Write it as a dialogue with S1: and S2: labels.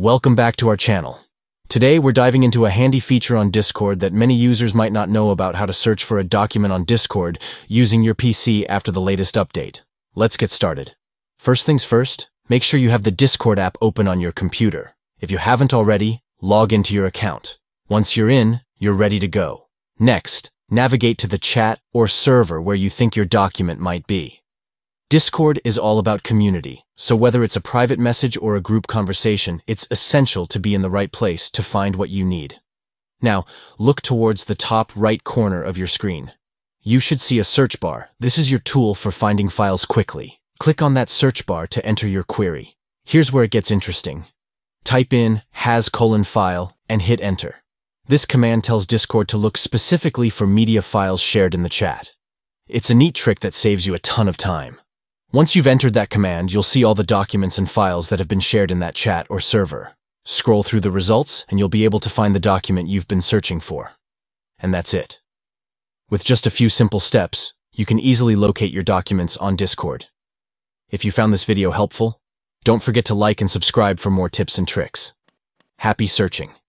S1: Welcome back to our channel. Today, we're diving into a handy feature on Discord that many users might not know about how to search for a document on Discord using your PC after the latest update. Let's get started. First things first, make sure you have the Discord app open on your computer. If you haven't already, log into your account. Once you're in, you're ready to go. Next, navigate to the chat or server where you think your document might be. Discord is all about community, so whether it's a private message or a group conversation, it's essential to be in the right place to find what you need. Now, look towards the top right corner of your screen. You should see a search bar. This is your tool for finding files quickly. Click on that search bar to enter your query. Here's where it gets interesting. Type in has colon file and hit enter. This command tells Discord to look specifically for media files shared in the chat. It's a neat trick that saves you a ton of time. Once you've entered that command, you'll see all the documents and files that have been shared in that chat or server. Scroll through the results, and you'll be able to find the document you've been searching for. And that's it. With just a few simple steps, you can easily locate your documents on Discord. If you found this video helpful, don't forget to like and subscribe for more tips and tricks. Happy searching!